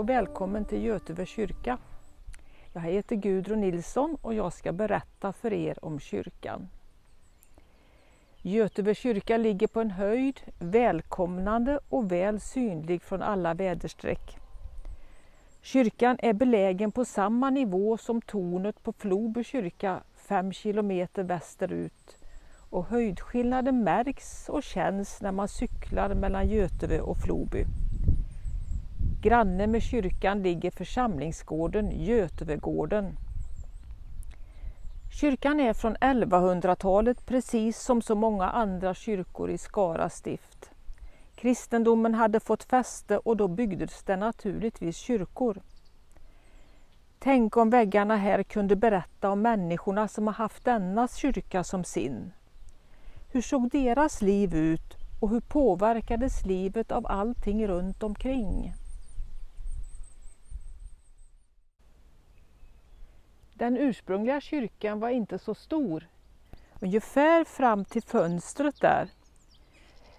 Hej och välkommen till Göteve kyrka. Jag heter Gudrun Nilsson och jag ska berätta för er om kyrkan. Göteve kyrka ligger på en höjd, välkomnande och väl synlig från alla väderstreck. Kyrkan är belägen på samma nivå som tornet på Floby kyrka, fem kilometer västerut. Och höjdskillnaden märks och känns när man cyklar mellan Göteve och Floby. Granne med kyrkan ligger församlingsgården Götevegården. Kyrkan är från 1100-talet precis som så många andra kyrkor i Skara stift. Kristendomen hade fått fäste och då byggdes det naturligtvis kyrkor. Tänk om väggarna här kunde berätta om människorna som har haft denna kyrka som sin. Hur såg deras liv ut och hur påverkades livet av allting runt omkring? Den ursprungliga kyrkan var inte så stor, ungefär fram till fönstret där.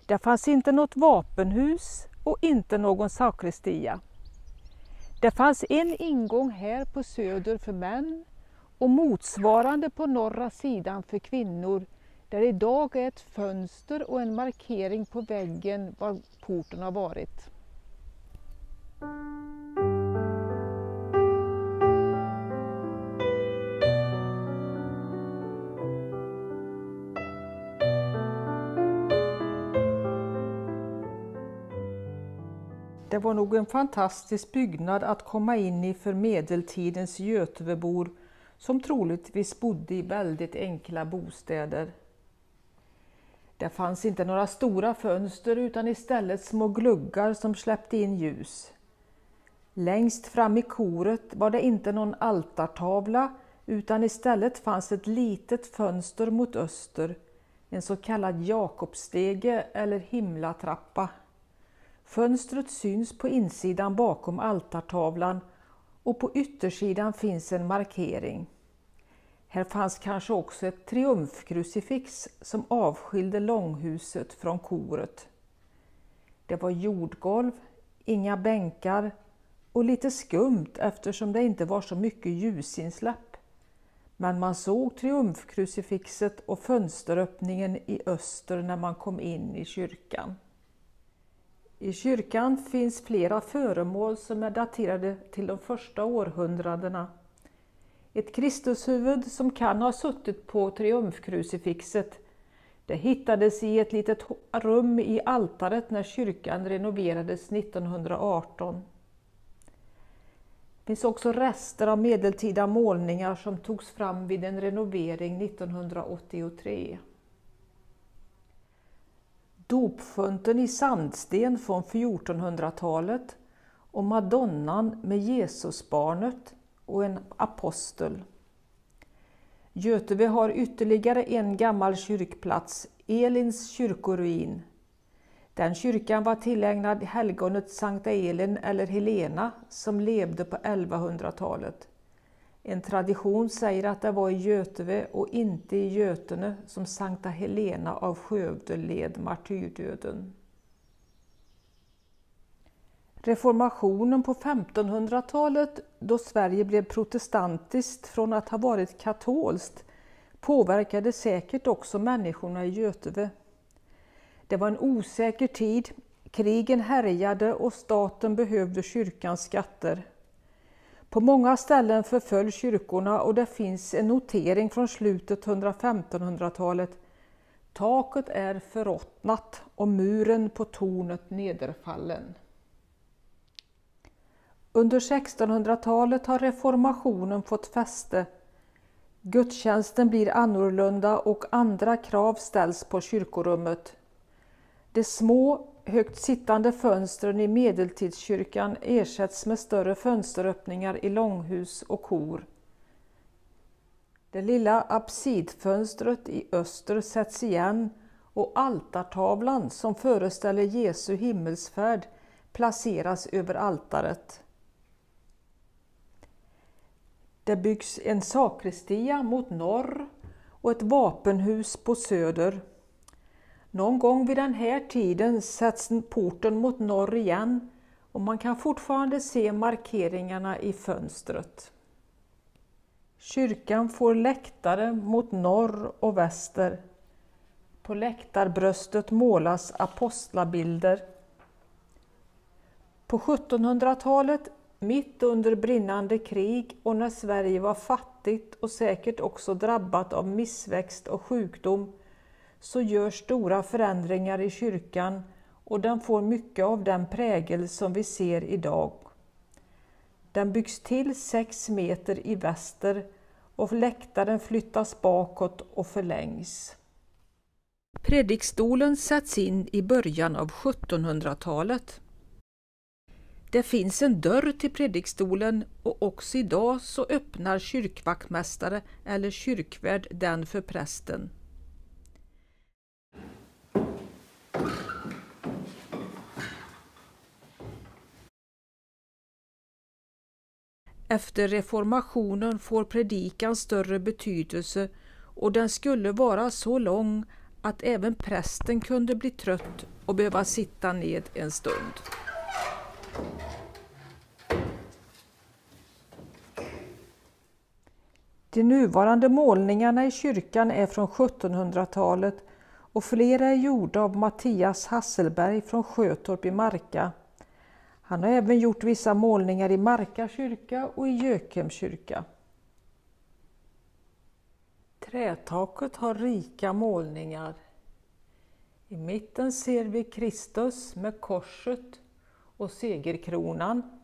Där fanns inte något vapenhus och inte någon sakristia. Det fanns en ingång här på söder för män och motsvarande på norra sidan för kvinnor där idag är ett fönster och en markering på väggen var porten har varit. Var nog en fantastisk byggnad att komma in i för medeltidens Götevebor som troligtvis bodde i väldigt enkla bostäder. Det fanns inte några stora fönster utan istället små gluggar som släppte in ljus. Längst fram i koret var det inte någon altartavla utan istället fanns ett litet fönster mot öster, en så kallad Jakobsstege eller himlatrappa. Fönstret syns på insidan bakom altartavlan och på yttersidan finns en markering. Här fanns kanske också ett triumfkrucifix som avskilde långhuset från koret. Det var jordgolv, inga bänkar och lite skumt eftersom det inte var så mycket ljusinsläpp. Men man såg triumfkrucifixet och fönsteröppningen i öster när man kom in i kyrkan. I kyrkan finns flera föremål som är daterade till de första århundradena. Ett Kristushuvud som kan ha suttit på triumfkrucifixet. Det hittades i ett litet rum i altaret när kyrkan renoverades 1918. Det finns också rester av medeltida målningar som togs fram vid en renovering 1983. Dopfunten i sandsten från 1400-talet och madonnan med Jesusbarnet och en apostel. Göteborg har ytterligare en gammal kyrkplats, Elins kyrkoruin. Den kyrkan var tillägnad helgonet Sankta Elin eller Helena som levde på 1100-talet. En tradition säger att det var i Göteve och inte i Götene som Sankta Helena av Skövde led martyrdöden. Reformationen på 1500-talet, då Sverige blev protestantiskt från att ha varit katolskt, påverkade säkert också människorna i Göteve. Det var en osäker tid, krigen härjade och staten behövde kyrkans skatter. På många ställen förföll kyrkorna och det finns en notering från slutet 1500-talet. Taket är förrottnat och muren på tornet nederfallen. Under 1600-talet har reformationen fått fäste. Gudstjänsten blir annorlunda och andra krav ställs på kyrkorummet. De små högt sittande fönstren i medeltidskyrkan ersätts med större fönsteröppningar i långhus och kor. Det lilla absidfönstret i öster sätts igen och altartavlan som föreställer Jesu himmelsfärd placeras över altaret. Det byggs en sakristia mot norr och ett vapenhus på söder. Någon gång vid den här tiden sätts porten mot norr igen och man kan fortfarande se markeringarna i fönstret. Kyrkan får läktare mot norr och väster. På läktarbröstet målas apostlabilder. På 1700-talet, mitt under brinnande krig och när Sverige var fattigt och säkert också drabbat av missväxt och sjukdom, så görs stora förändringar i kyrkan och den får mycket av den prägel som vi ser idag. Den byggs till sex meter i väster och läktaren flyttas bakåt och förlängs. Predikstolen sätts in i början av 1700-talet. Det finns en dörr till predikstolen och också idag så öppnar kyrkvaktmästare eller kyrkvärd den för prästen. Efter reformationen får predikan större betydelse och den skulle vara så lång att även prästen kunde bli trött och behöva sitta ned en stund. De nuvarande målningarna i kyrkan är från 1700-talet och flera är gjorda av Mattias Hasselberg från Sjötorp i Marka. Han har även gjort vissa målningar i Marka kyrka och i Gökem kyrka. Trätaket har rika målningar. I mitten ser vi Kristus med korset och segerkronan.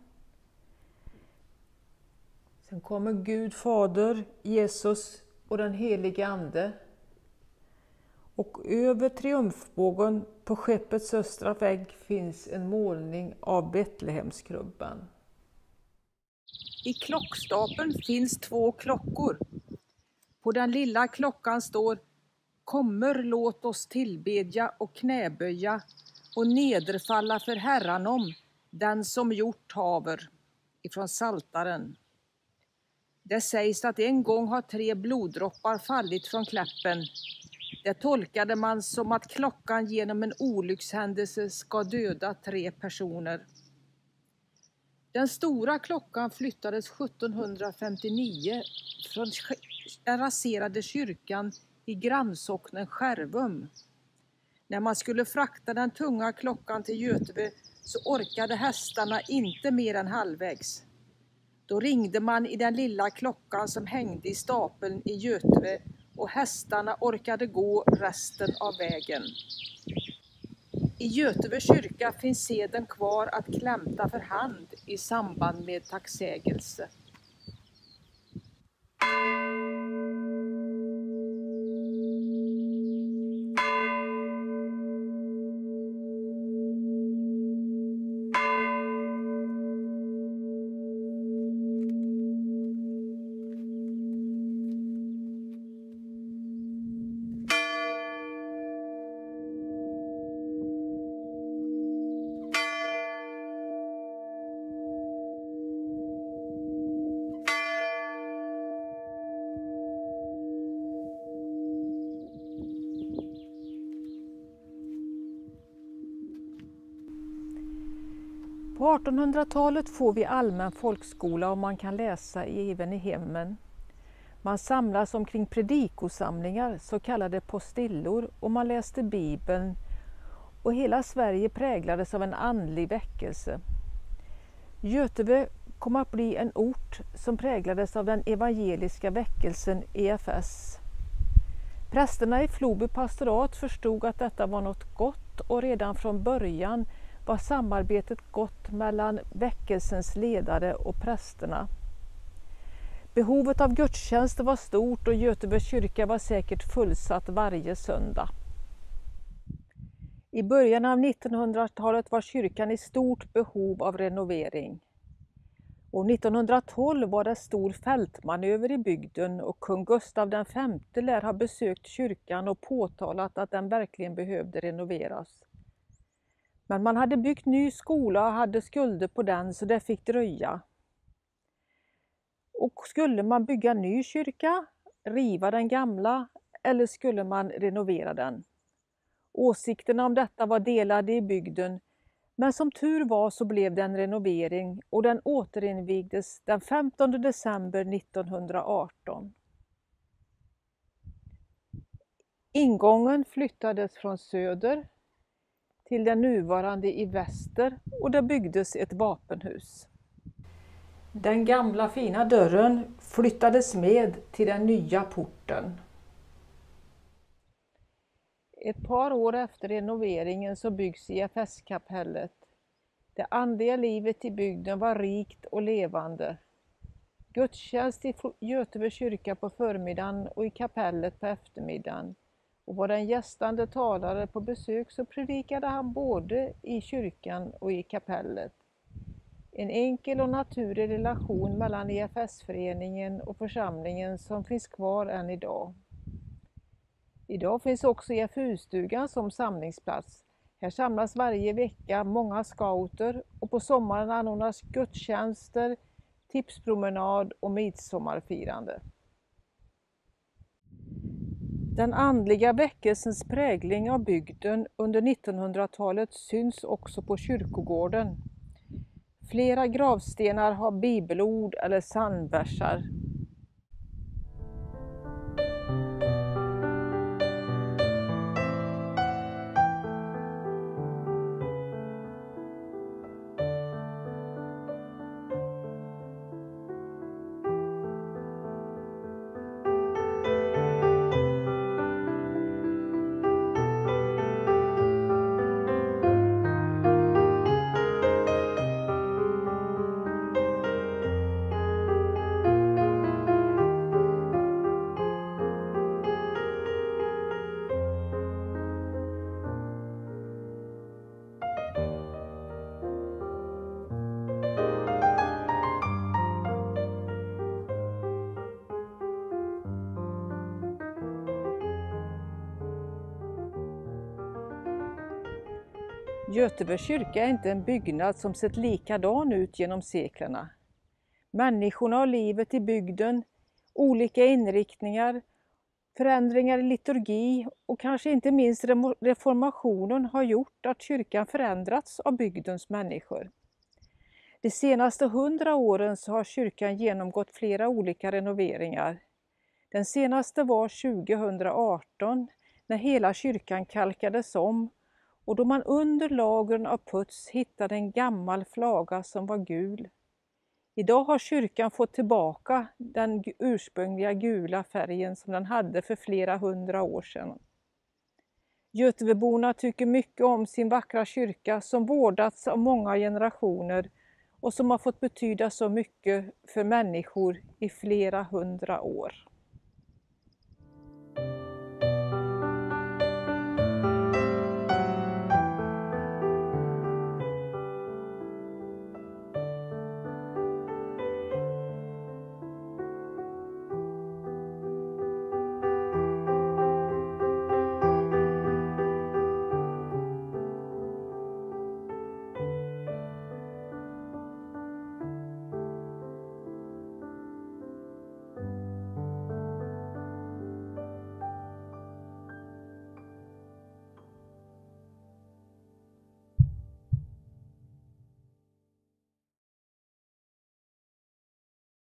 Sen kommer Gud Fader, Jesus och den helige Ande. Och över triumfbågen på skeppets östra vägg finns en målning av Betlehemskrubban. I klockstapeln finns två klockor. På den lilla klockan står Kommer låt oss tillbedja och knäböja och nederfalla för Herranom, den som gjort haver, ifrån Saltaren. Det sägs att en gång har tre bloddroppar fallit från kläppen. Det tolkade man som att klockan genom en olyckshändelse ska döda tre personer. Den stora klockan flyttades 1759 från den raserade kyrkan i grannsocknen Skärvum. När man skulle frakta den tunga klockan till Göteve så orkade hästarna inte mer än halvvägs. Då ringde man i den lilla klockan som hängde i stapeln i Göteve och hästarna orkade gå resten av vägen. I Göteve kyrka finns seden kvar att klämta för hand i samband med tacksägelse. På 1800-talet får vi allmän folkskola och man kan läsa även i hemmen. Man samlas omkring predikosamlingar, så kallade postillor, och man läste Bibeln och hela Sverige präglades av en andlig väckelse. Göteve kom att bli en ort som präglades av den evangeliska väckelsen EFS. Prästerna i Floby pastorat förstod att detta var något gott och redan från början var samarbetet gott mellan väckelsens ledare och prästerna. Behovet av gudstjänster var stort och Göteborgs kyrka var säkert fullsatt varje söndag. I början av 1900-talet var kyrkan i stort behov av renovering. År 1912 var det stor fältmanöver i bygden och kung Gustav V lär ha besökt kyrkan och påtalat att den verkligen behövde renoveras. Men man hade byggt ny skola och hade skulder på den så det fick dröja. Och skulle man bygga ny kyrka, riva den gamla eller skulle man renovera den? Åsikterna om detta var delade i bygden Men som tur var så blev det en renovering och den återinvigdes den 15 december 1918. Ingången flyttades från söder till den nuvarande i väster och det byggdes ett vapenhus. Den gamla fina dörren flyttades med till den nya porten. Ett par år efter renoveringen så byggs IFS-kapellet. Det andliga livet i bygden var rikt och levande. Gudstjänst i Göteborgs kyrka på förmiddagen och i kapellet på eftermiddagen. Och var en gästande talare på besök så predikade han både i kyrkan och i kapellet. En enkel och naturlig relation mellan EFS-föreningen och församlingen som finns kvar än idag. Idag finns också EFU-stugan som samlingsplats. Här samlas varje vecka många scouter och på sommaren anordnas gudstjänster, tipspromenad och midsommarfirande. Den andliga väckelsens prägling av bygden under 1900-talet syns också på kyrkogården. Flera gravstenar har bibelord eller psalmversar. Göteborgs kyrka är inte en byggnad som sett likadan ut genom seklerna. Människorna och livet i bygden, olika inriktningar, förändringar i liturgi och kanske inte minst reformationen har gjort att kyrkan förändrats av bygdens människor. De senaste hundra åren så har kyrkan genomgått flera olika renoveringar. Den senaste var 2018 när hela kyrkan kalkades om och då man under lagren av puts hittade en gammal flaga som var gul. Idag har kyrkan fått tillbaka den ursprungliga gula färgen som den hade för flera hundra år sedan. Göteborna tycker mycket om sin vackra kyrka som vårdats av många generationer och som har fått betyda så mycket för människor i flera hundra år.